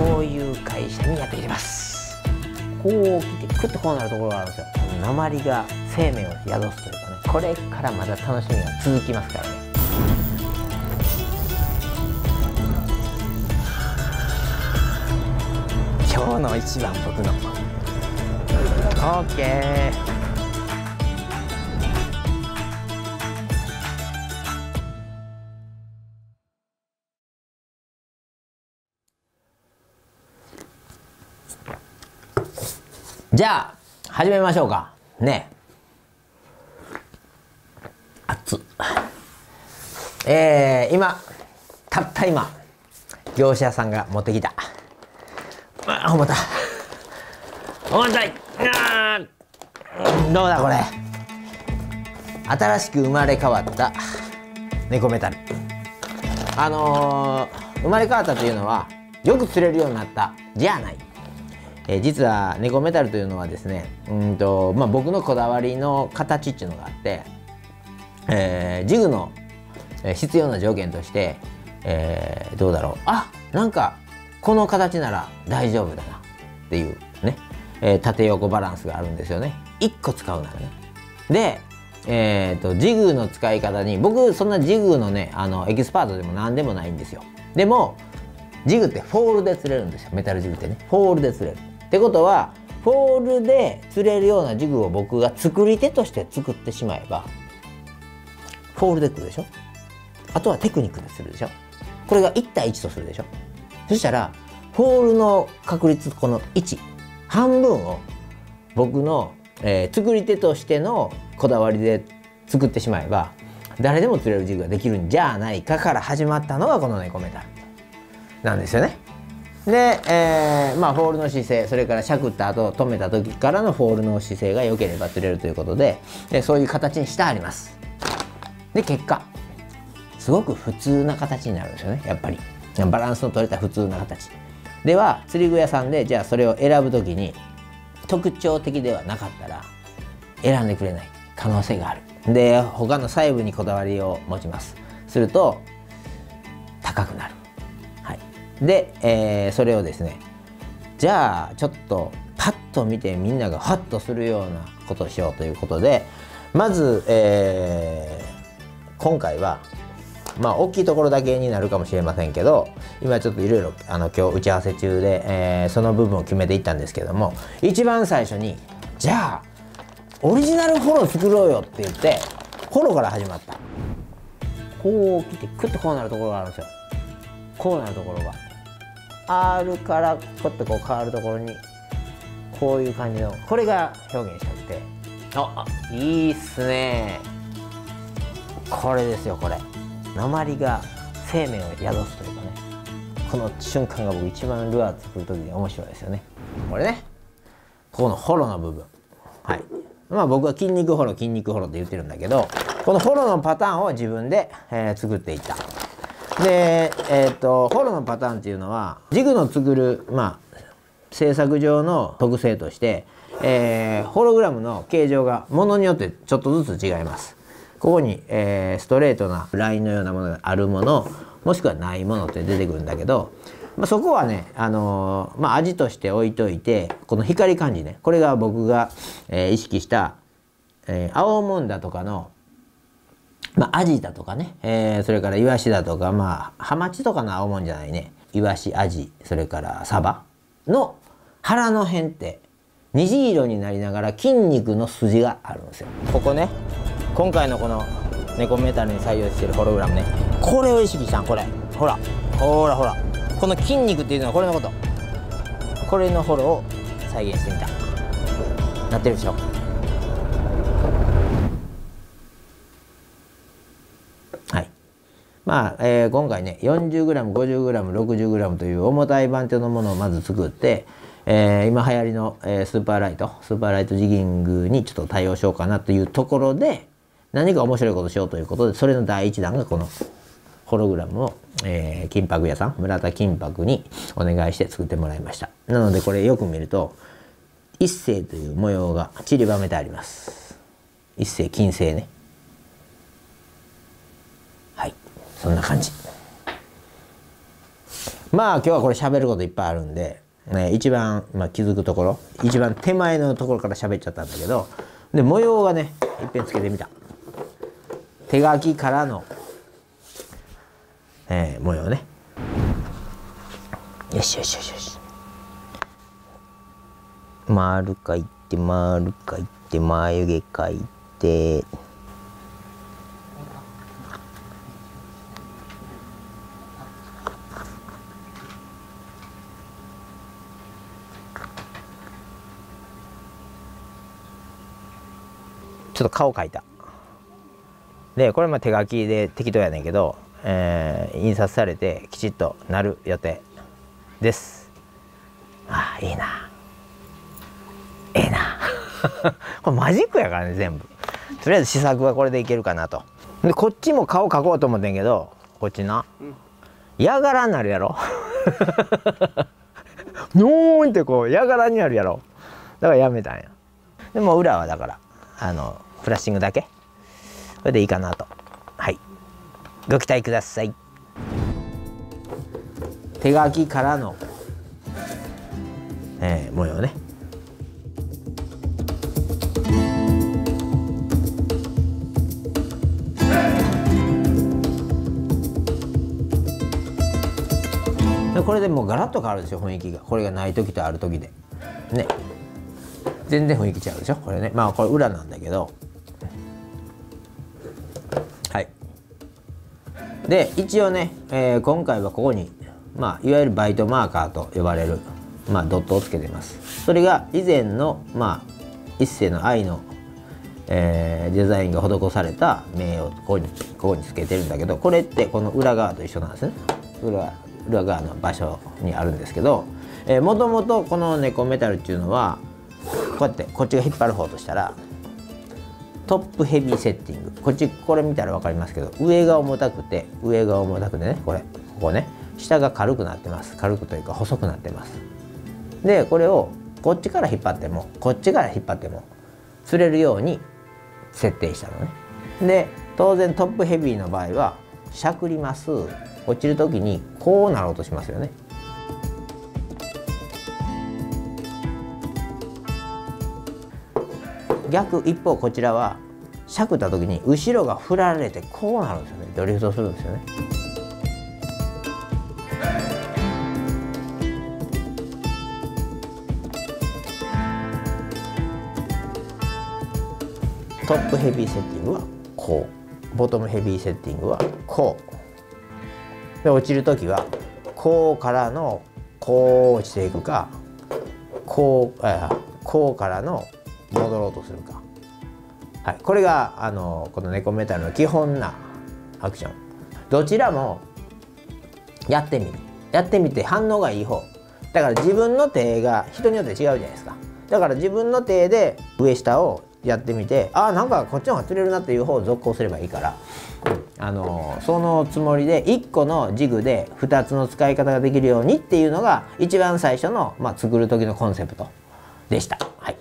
こういう会社にやってきてます。こう来てクッとこうなるところがあるんですよ。鉛が生命を宿すというかね。これからまだ楽しみが続きますからね。今日の一番僕の。OK じゃあ始めましょうか。ね。熱っ。えー、今たった今業者さんが持ってきた。あ重た重たい。あどうだこれ。新しく生まれ変わった猫メタル。あのー、生まれ変わったというのはよく釣れるようになったじゃない。えー、実は猫メタルというのはですねうんと、まあ、僕のこだわりの形っていうのがあって、えー、ジグの必要な条件として、えー、どうだろう。あなんかこの形なら大丈夫だなっていうね、えー、縦横バランスがあるんですよね。1個使うならね。でえーと、ジグの使い方に僕そんなジグのねあのエキスパートでも何でもないんですよ。でもジグってフォールで釣れるんですよ。メタルジグってね。フォールで釣れる。ってことはフォールで釣れるようなジグを僕が作り手として作ってしまえばフォールで来るでしょ？あとはテクニックでするでしょ？これが1対1とするでしょ？そしたらフォールの確率この1半分を僕の、えー、作り手としてのこだわりで作ってしまえば誰でも釣れるジグができるんじゃないかから始まったのがこの猫メタルなんですよね。で、えー、まあ、フォールの姿勢それからしゃくった後止めた時からのフォールの姿勢が良ければ釣れるということででそういう形にしてあります。で結果すごく普通な形になるんですよねやっぱり。バランスの取れた普通な形。では釣り具屋さんでじゃあそれを選ぶ時に特徴的ではなかったら選んでくれない可能性がある。で他の細部にこだわりを持ちます。すると高くなる。で、えー、それをですねじゃあちょっとパッと見てみんながハッとするようなことをしようということでまず、えー、今回はまあ大きいところだけになるかもしれませんけど今ちょっといろいろ今日打ち合わせ中で、えー、その部分を決めていったんですけども一番最初にじゃあオリジナルフォロー作ろうよって言ってフォローから始まったこう来てクッとこうなるところがあるんですよこうなるところが。R からこうってこう変わるところにこういう感じのこれが表現したくて。あいいっすね。これですよこれ。鉛が生命を宿すというかね。この瞬間が僕一番ルアー作る時に面白いですよね。これね。ここのホロの部分。はい。まあ僕は筋肉ホロ筋肉ホロって言ってるんだけどこのホロのパターンを自分で、えー、作っていったで、えーと、ホロのパターンっていうのはジグの作る、まあ、制作上の特性として、えー、ホログラムの形状がものによってちょっとずつ違います。ここに、えー、ストレートなラインのようなものがあるものもしくはないものって出てくるんだけど、まあ、そこはね、あのー、まあ、味として置いといてこの光感じねこれが僕が、えー、意識した、えー、青もんだとかのまあ、アジだとかね、えー、それからイワシだとか、まあ、ハマチとかの青もんじゃないね、イワシ、アジ、それからサバの腹の辺って虹色になりながら筋肉の筋があるんですよ。ここね、今回のこの猫メタルに採用してるホログラムね、これを意識したん、これ。ほら、ほらほら。この筋肉っていうのはこれのこと。これのホロを再現してみた。なってるでしょ。まあ、えー、今回ね 40g50g60g という重たい番手のものをまず作って、えー、今流行りの、えー、スーパーライトスーパーライトジギングにちょっと対応しようかなというところで何か面白いことしようということでそれの第一弾がこのホログラムを、えー、金箔屋さん村田金箔にお願いして作ってもらいました。なのでこれよく見ると一星という模様が散りばめてあります。一星金星ね。そんな感じ。まあ今日はこれ喋ることいっぱいあるんで、ね、一番、まあ、気づくところ一番手前のところから喋っちゃったんだけどで模様がねいっぺんつけてみた。手書きからの、えー、模様ね。よしよしよしよし。丸書いて丸書いて眉毛書いてちょっと顔描いた。でこれも手書きで適当やねんけど、えー、印刷されてきちっとなる予定です。ああいいな。ええな。これマジックやからね全部。とりあえず試作はこれでいけるかなと。でこっちも顔描こうと思ってんけどこっちな、うん、やがらになるやろ。のーんってこうやがらになるやろ。だからやめたんや。でも裏はだからあのフラッシングだけ？これでいいかなと。はい。ご期待ください。手書きからの、えー、模様ね。これでもうガラッと変わるんですよ雰囲気が。これがない時とある時で。ね。全然雰囲気違うでしょ？これね。まあこれ裏なんだけど。で一応ね、えー、今回はここにまあいわゆるバイトマーカーと呼ばれるまあドットをつけてます。それが以前のまあ一世の愛の、えー、デザインが施された名をここにここにつけてるんだけどこれってこの裏側と一緒なんですね。裏裏側の場所にあるんですけどもともとこの猫メタルっていうのはこうやってこっちが引っ張る方としたらトップヘビーセッティング。こっちこれ見たら分かりますけど上が重たくて上が重たくてねこれここね下が軽くなってます。軽くというか細くなってます。でこれをこっちから引っ張ってもこっちから引っ張っても釣れるように設定したのね。で当然トップヘビーの場合はしゃくります。落ちる時にこうなろうとしますよね。逆一方こちらはしゃくった時に後ろが振られてこうなるんですよね。ドリフトするんですよね。トップヘビーセッティングはこう。ボトムヘビーセッティングはこう。で落ちる時はこうからのこう落ちていくかこうあこうからの戻ろうとするか、はい、これがあのこの猫メタルの基本なアクション。どちらもやってみる。やってみて反応がいい方。だから自分の手が人によって違うじゃないですか。だから自分の手で上下をやってみてあなんかこっちの方が釣れるなっていう方を続行すればいいから、あのそのつもりで1個のジグで2つの使い方ができるようにっていうのが一番最初の、まあ、作る時のコンセプトでした。はい。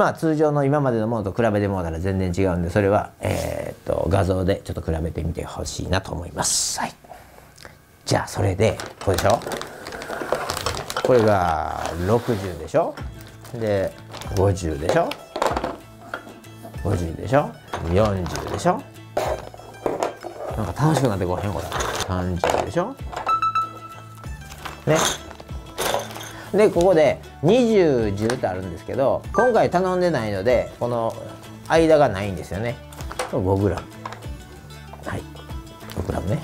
まあ通常の今までのものと比べてもらたら全然違うんでそれは、えー、っと画像でちょっと比べてみてほしいなと思います。はい、じゃあそれでこれでしょ？これが60でしょ？で50でしょ？50でしょ？40でしょ？なんか楽しくなってこへん？これ。30でしょ？ね。でここで20、10とあるんですけど今回頼んでないのでこの間がないんですよね。5g はい。5g ね。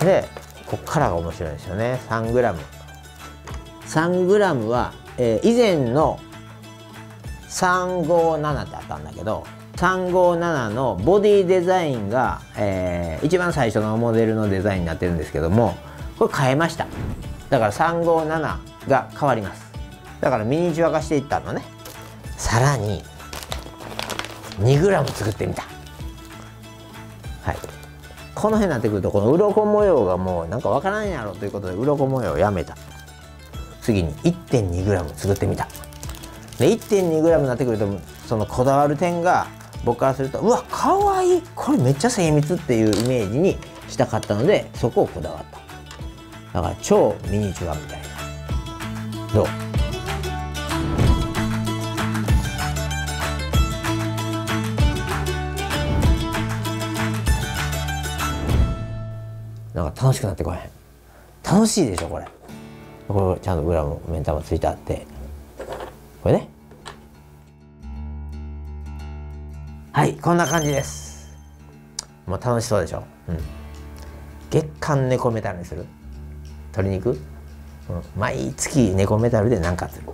でこっからが面白いですよね。3g 3g は、えー、以前の357ってあったんだけど357のボディデザインが、えー、一番最初のモデルのデザインになってるんですけどもこれ変えました。だから357が変わります。だからミニチュア化していったのね。さらに 2g 作ってみた。はい。この辺になってくるとこの鱗模様がもうなんかわからんやろということで鱗模様をやめた。次に 1.2g 作ってみた。で 1.2g になってくるとそのこだわる点が僕からするとうわかわいい。これめっちゃ精密っていうイメージにしたかったのでそこをこだわった。だから超ミニチュアみたいな。どう？なんか楽しくなってこへん。楽しいでしょこれ。これちゃんと裏も目ん玉ついてあって。これね。はいこんな感じです。もう楽しそうでしょ、うん、月間猫メタルにする？鶏肉、うん、毎月猫メタルで何かする、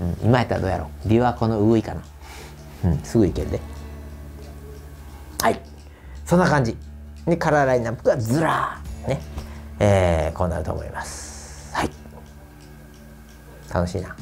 うん、今やったらどうやろう？琵琶湖のウグイかな。うん。すぐ行けるで。はい。そんな感じ。でカラーラインナップがずらーねえー、こうなると思います。はい。楽しいな。